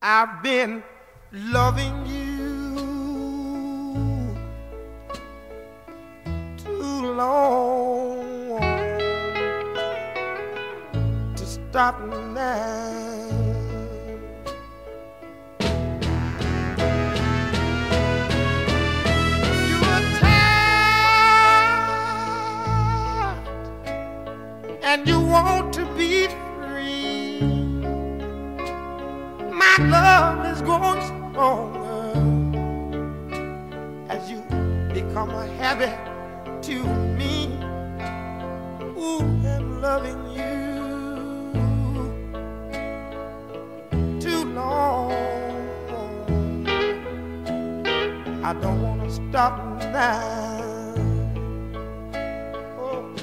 I've been loving you too long to stop now. You were tired and you want love is growing stronger as you become a habit to me. Ooh, I'm loving you too long. I don't want to stop now. Oh.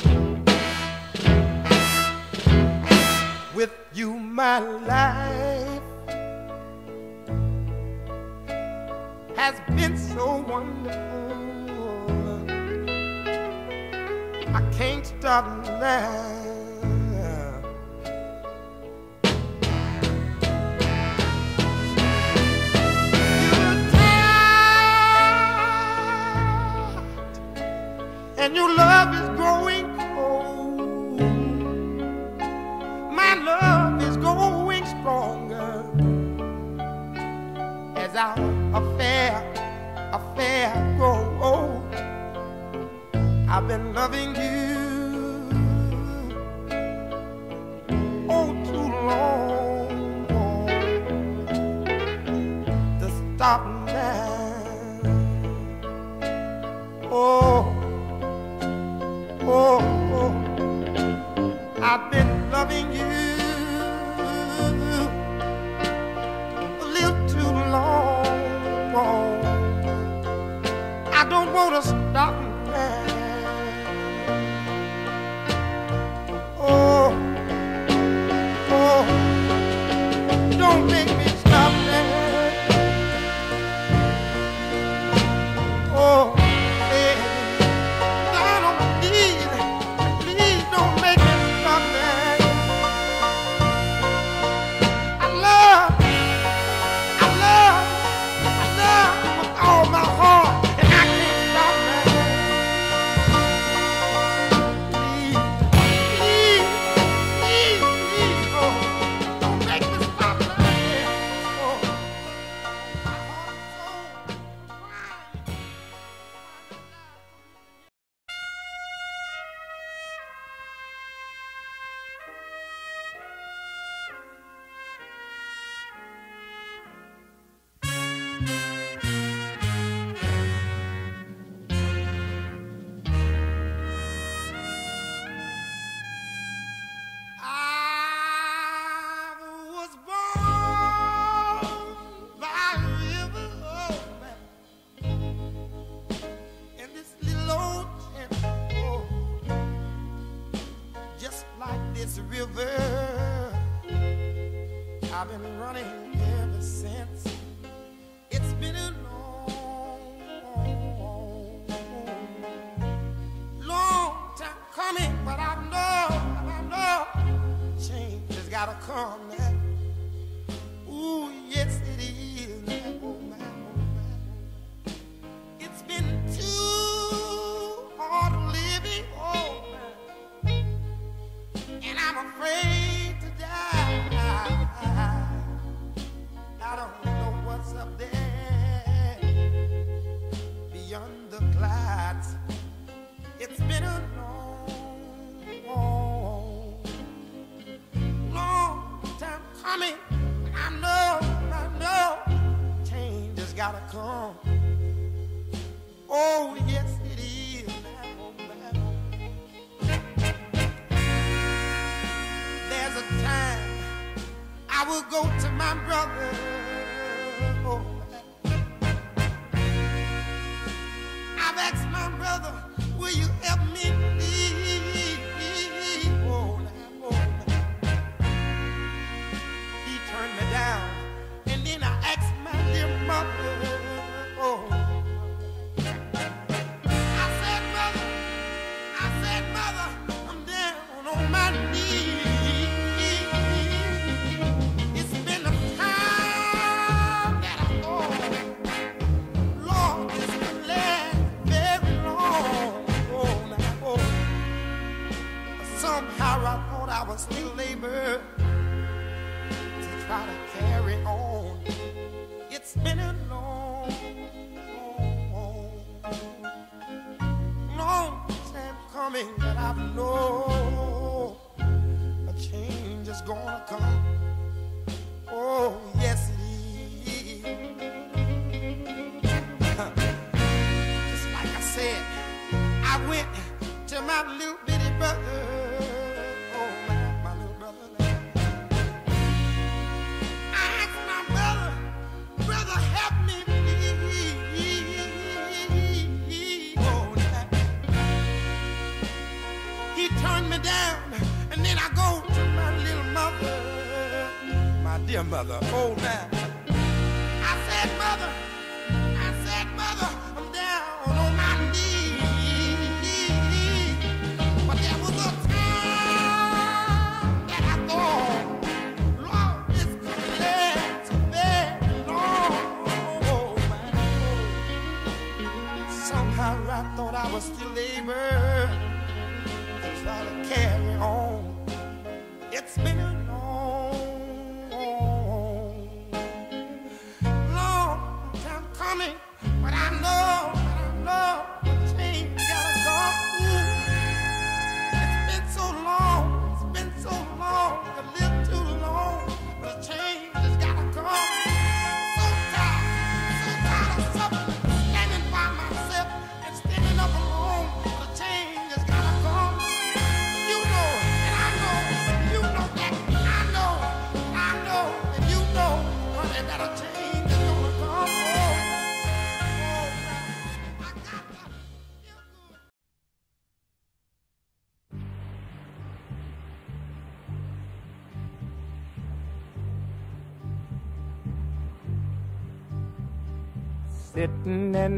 with you my life has been so wonderful. I can't stop now. and you love me a fair, a fair road. I've been loving you. Oh, too long. To stop this river. I've been running ever since. It's been a long, long time coming, but I know, I know change has got to come. neighbor to try to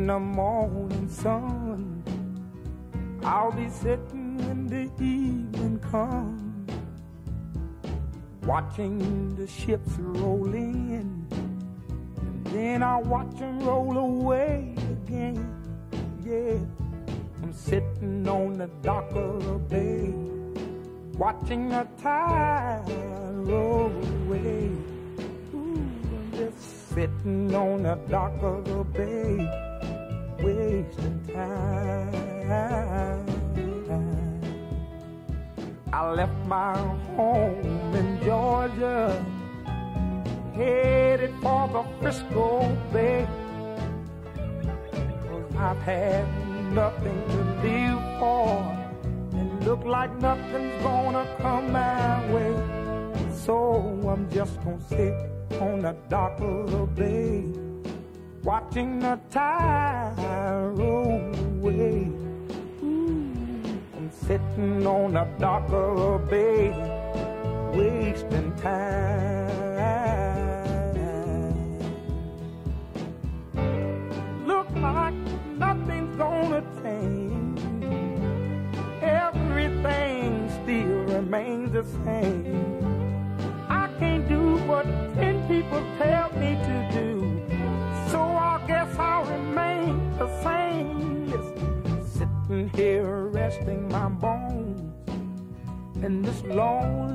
in the morning sun. I'll be sitting when the evening comes, watching the ships roll in. And then I'll watch them roll away again. Yeah, I'm sitting on the dock of the bay, watching the tide roll away. Ooh, I'm just sitting on the dock of the bay wasting time. I left my home in Georgia, headed for the Frisco Bay. Cause I've had nothing to live for, and look like nothing's gonna come my way. So I'm just gonna sit on the dock of the bay watching the tide roll away. I'm sitting on a dock of a bay, wasting time. Look like nothing's gonna change. Everything still remains the same. Alone.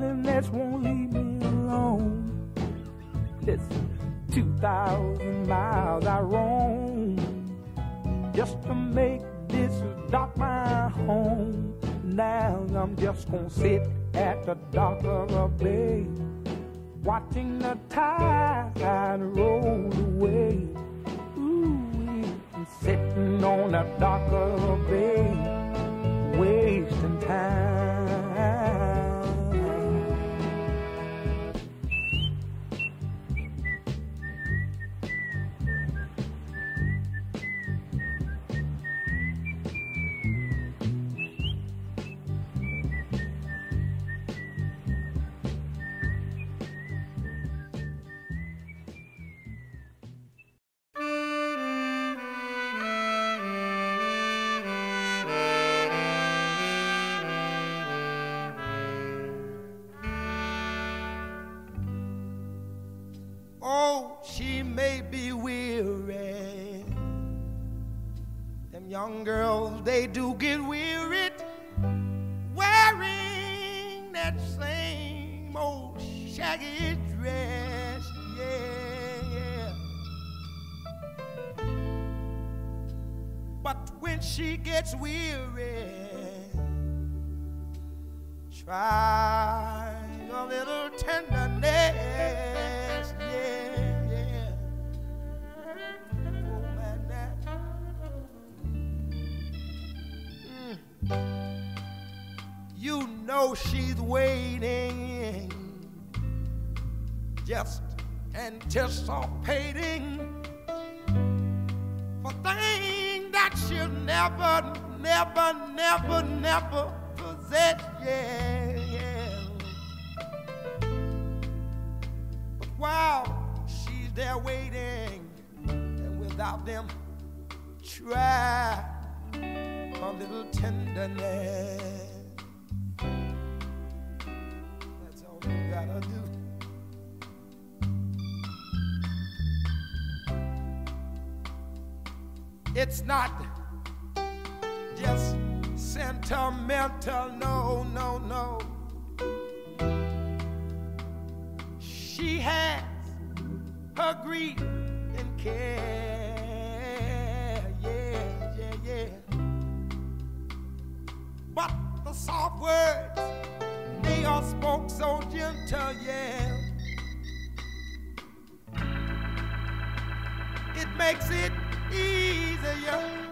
that same old shaggy dress, yeah. But when she gets weary, try a little tenderness. Know she's waiting, just anticipating for things that she'll never, never, never, never possess. Yeah, yeah. But while she's there waiting, and without them, try a little tenderness. It's not just sentimental, no, no, no. She has her grief and care, yeah, yeah, yeah. But the soft words, they are spoke so gentle, yeah. It makes it easier, easier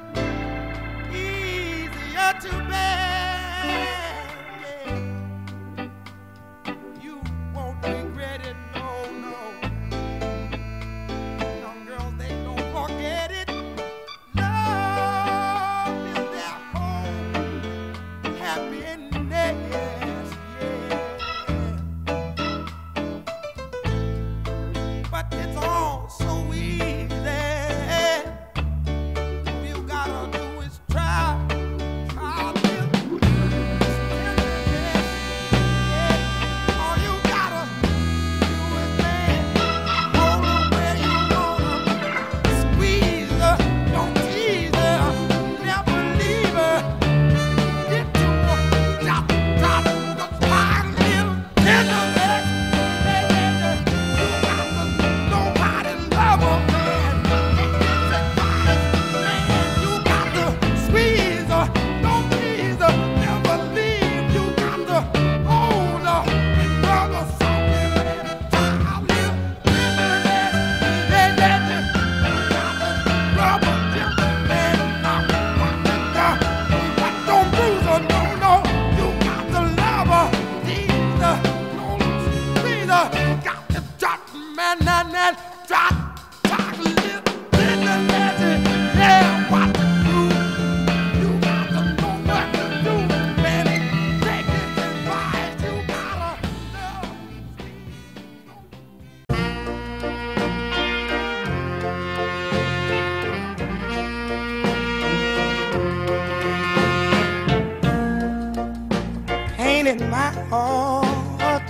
in my heart,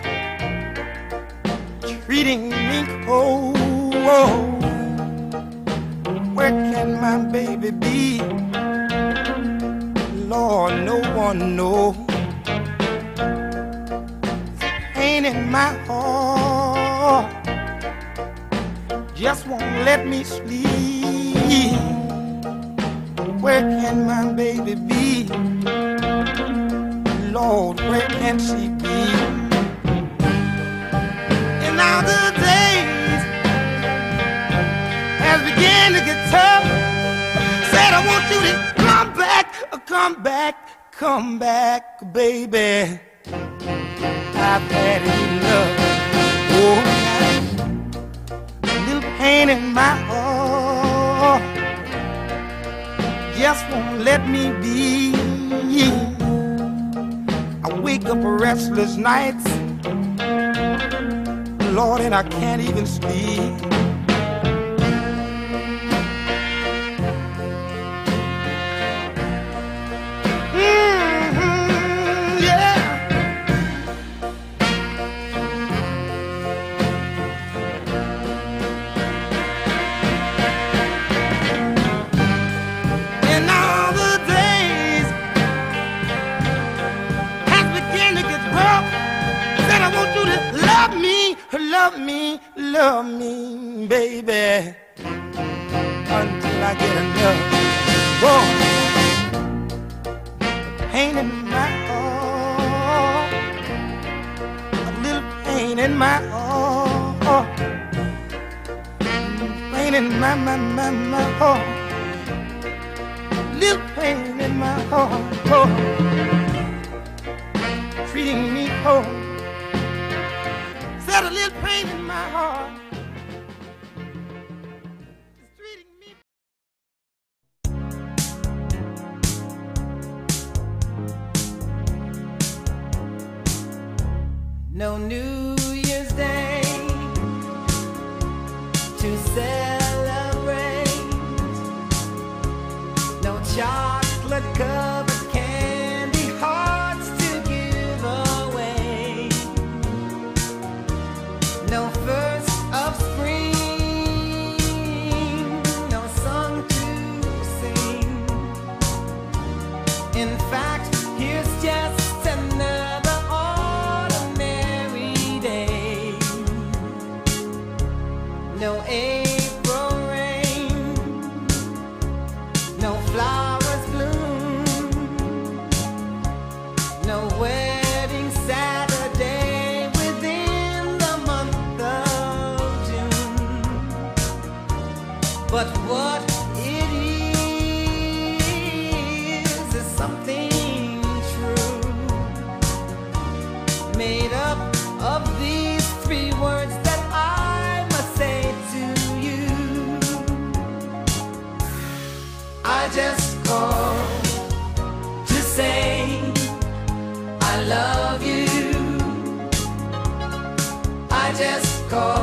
treating me cold. Where can my baby be? Lord, no one knows. Pain in my heart just won't let me sleep. Where can my baby be? Can she be? And now the days has begun to get tough. Said I want you to come back, come back, come back, baby. I've had enough. Oh, a little pain in my heart just won't let me be. I wake up restless nights, Lord, and I can't even sleep. love me, baby, until I get enough. Whoa. Pain in my heart, a little pain in my heart, pain in my my my my heart, a little pain in my heart, oh. treating me cold got a little pain in my heart. call.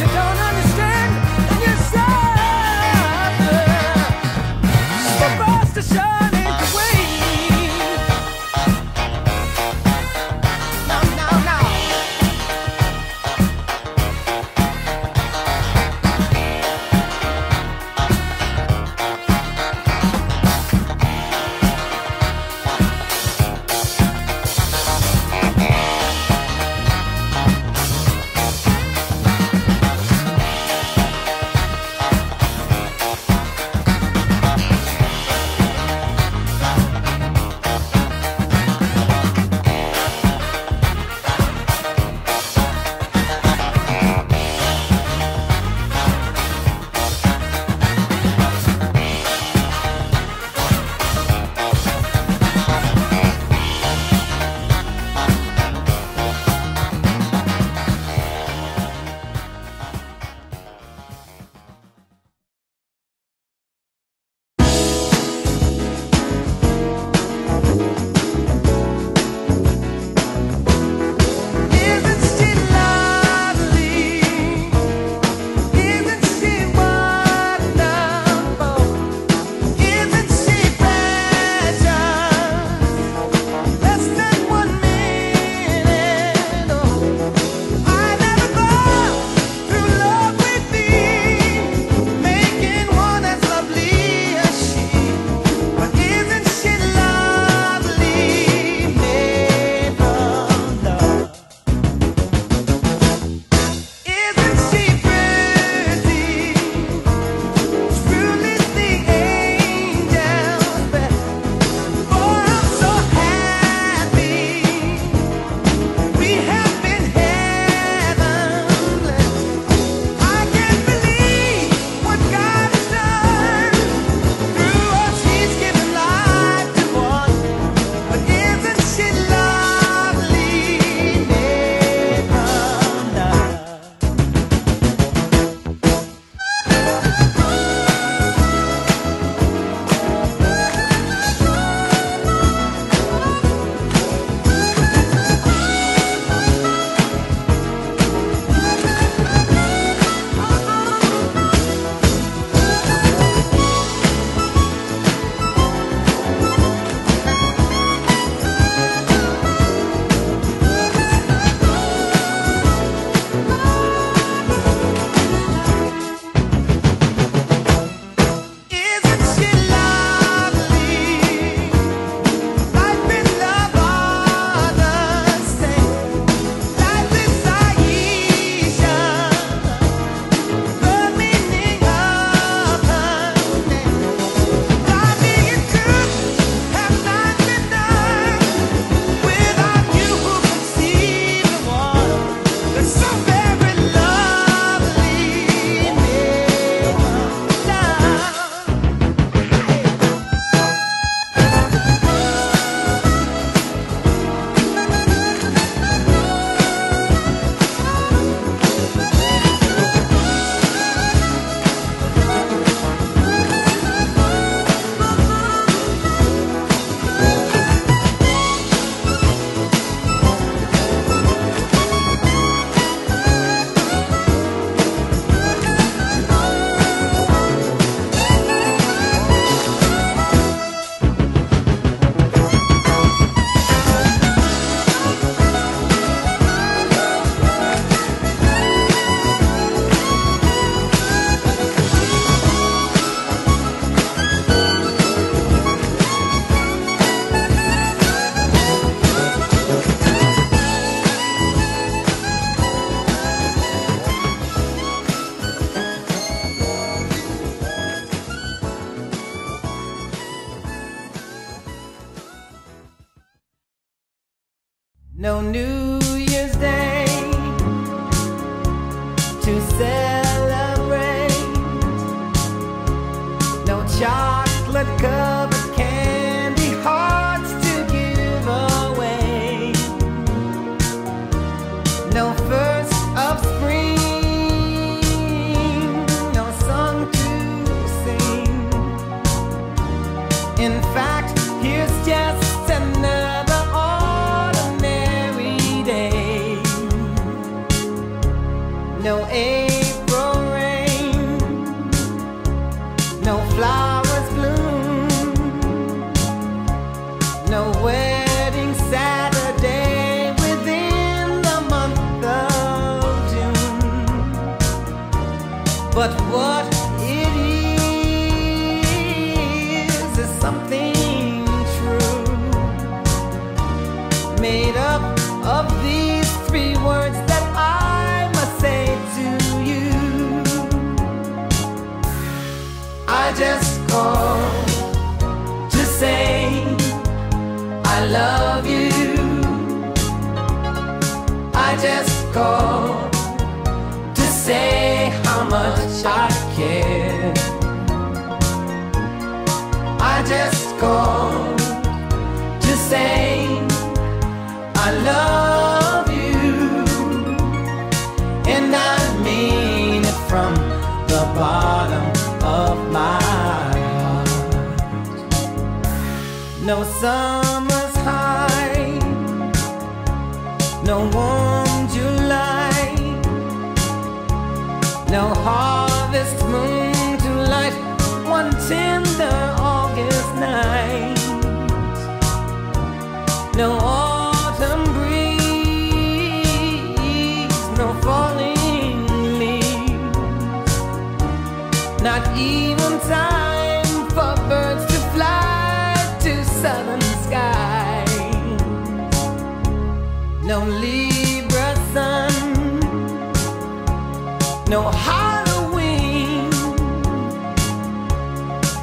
you don't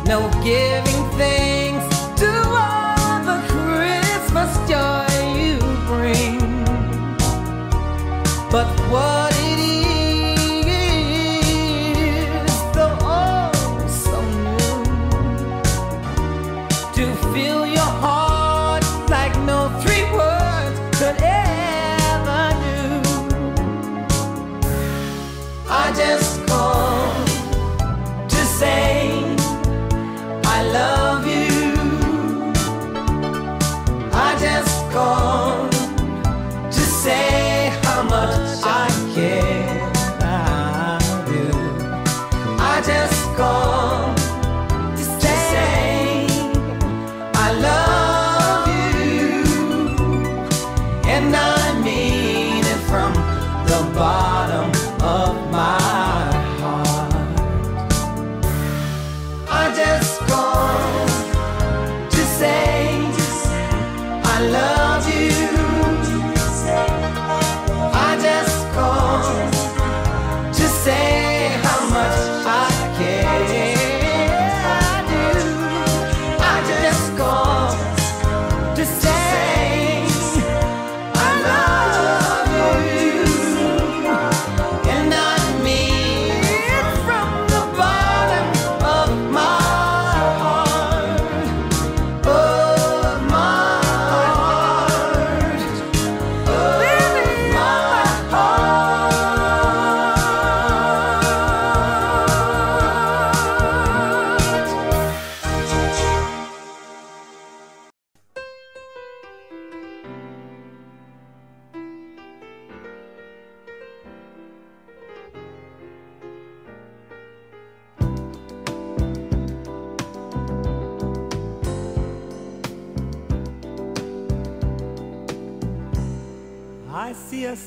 no giving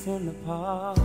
see us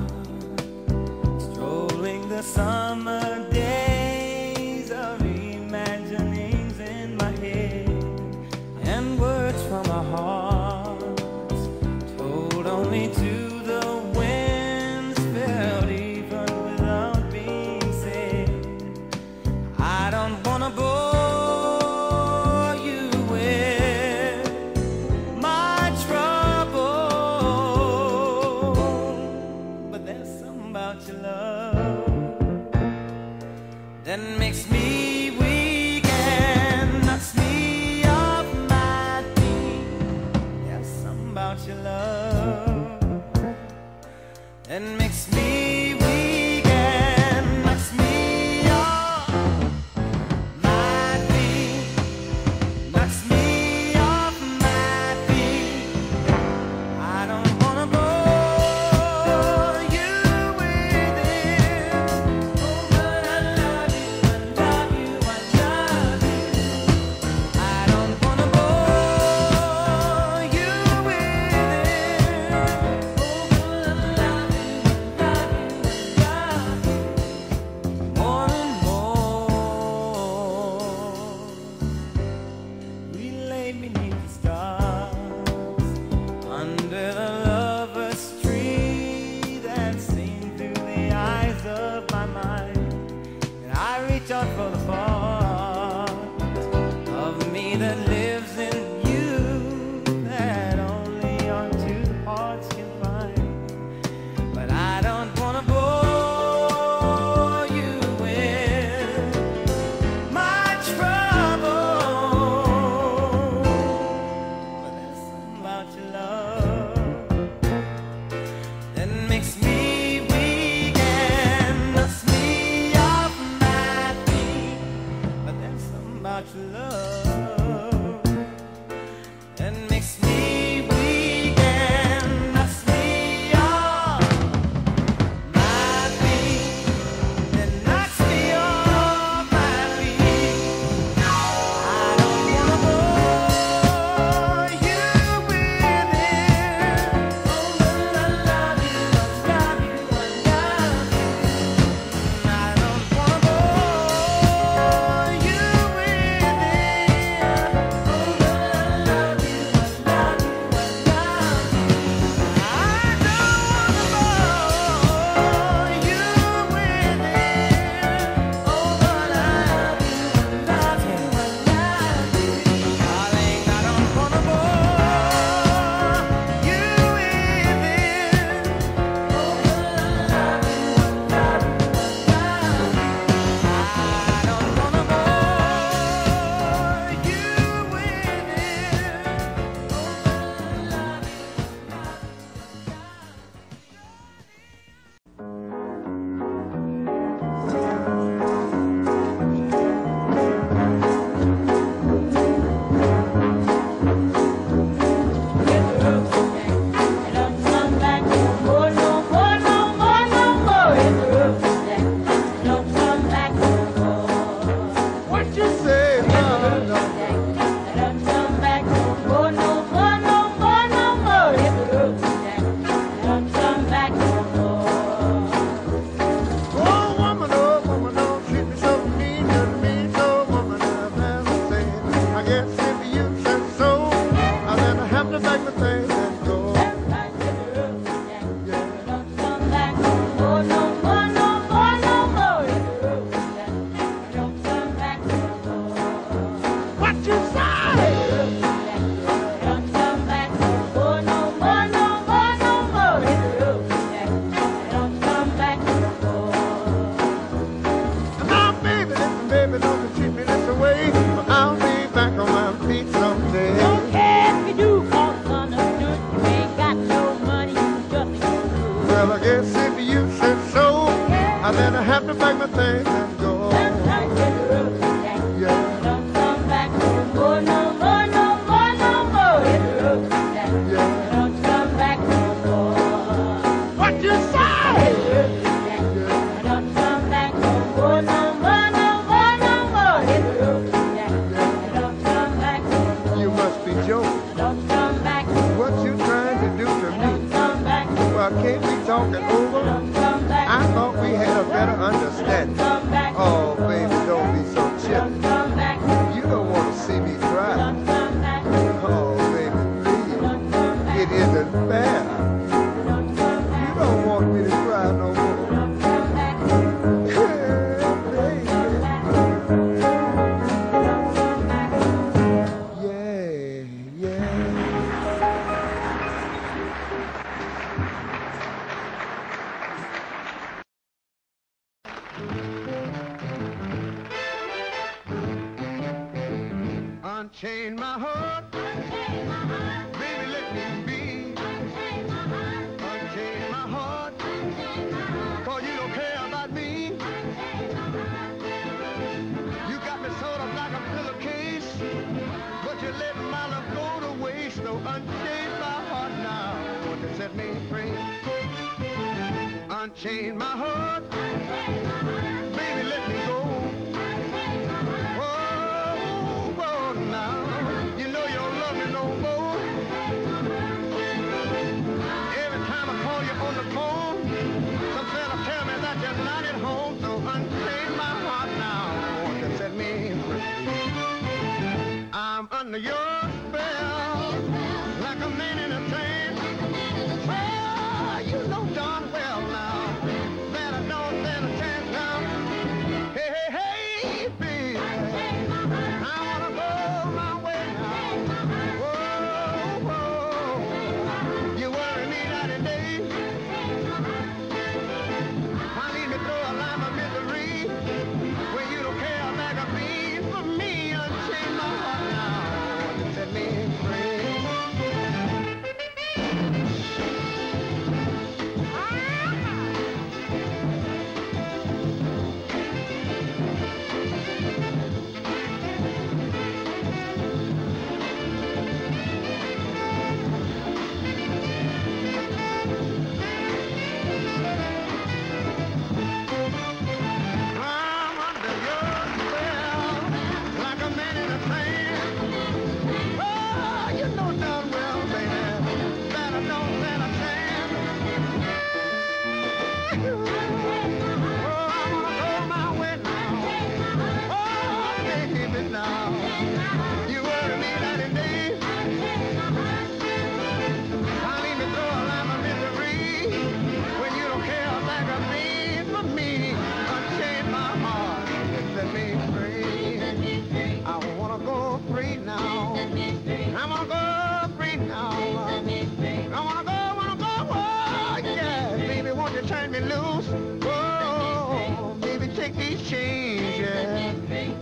turn me loose. Oh, baby, take these chains, yeah.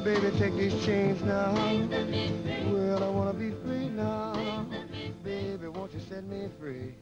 Baby, take these chains now. Well, I wanna be free now. Baby, won't you set me free?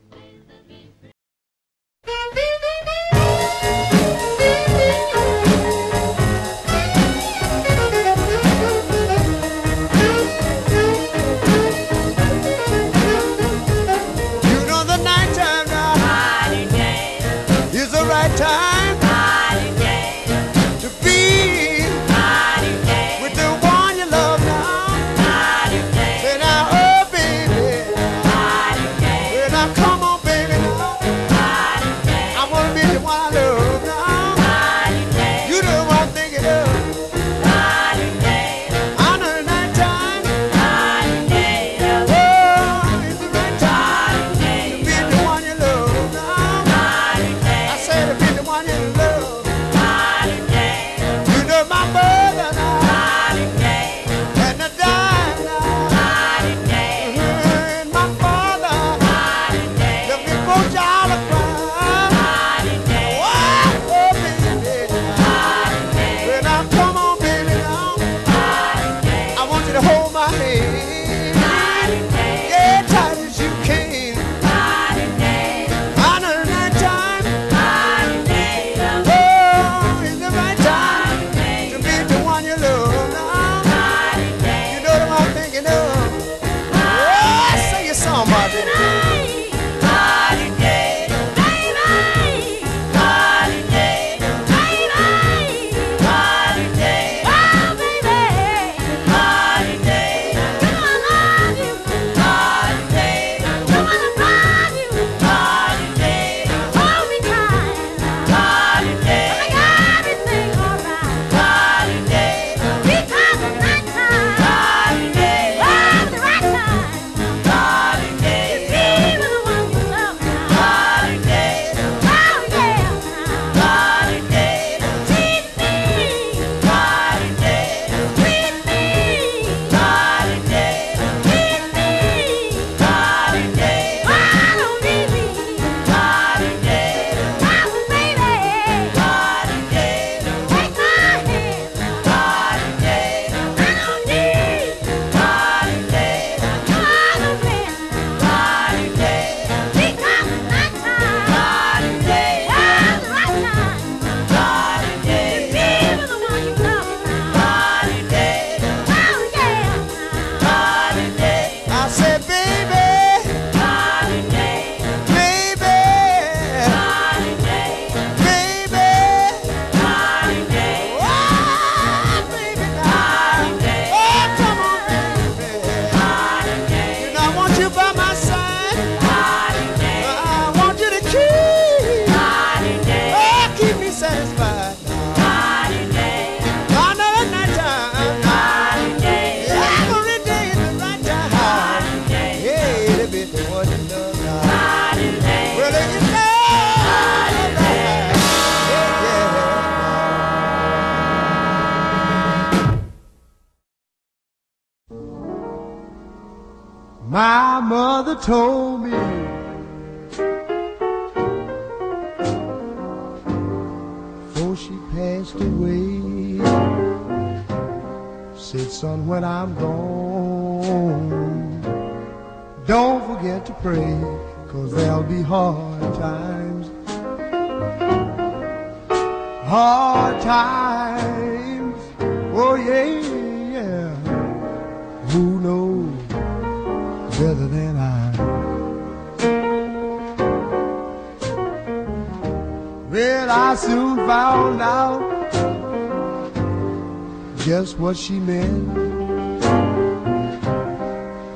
she meant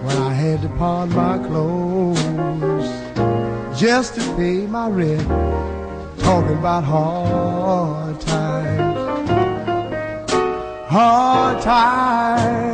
when I had to pawn my clothes just to pay my rent. Talking about hard times, hard times.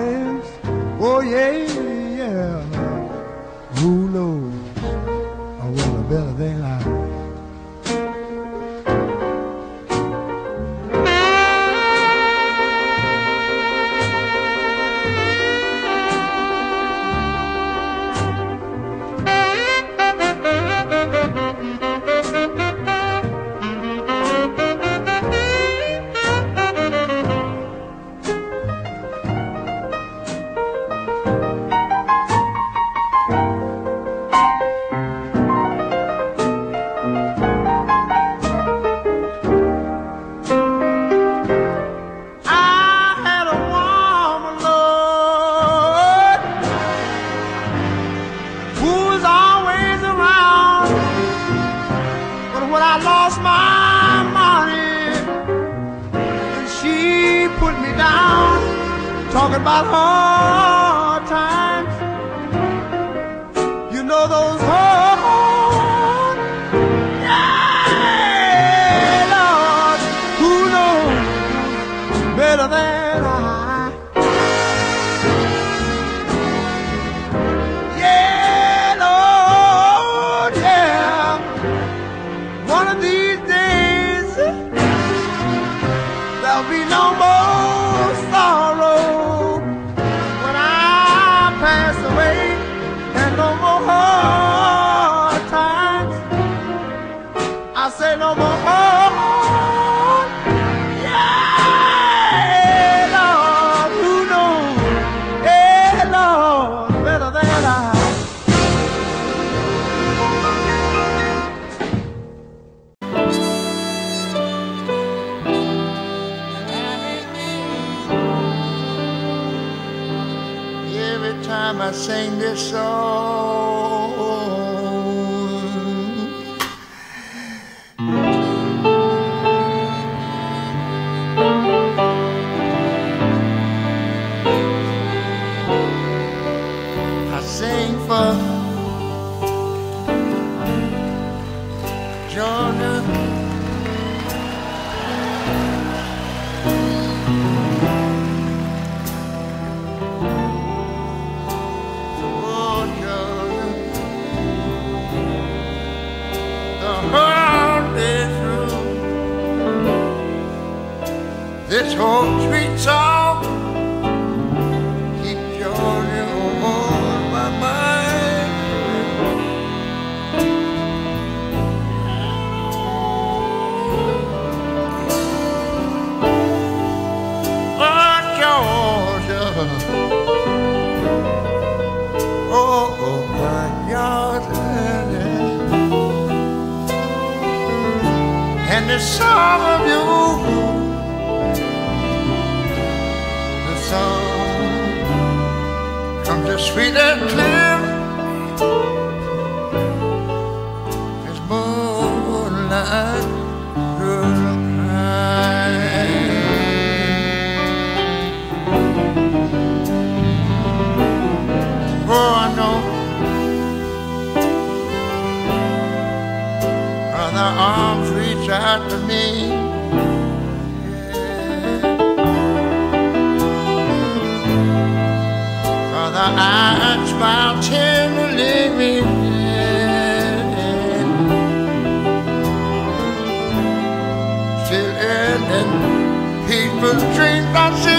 I see.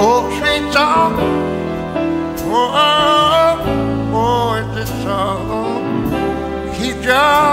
Oh, sweet song. Oh, oh, oh, oh it's a song. He just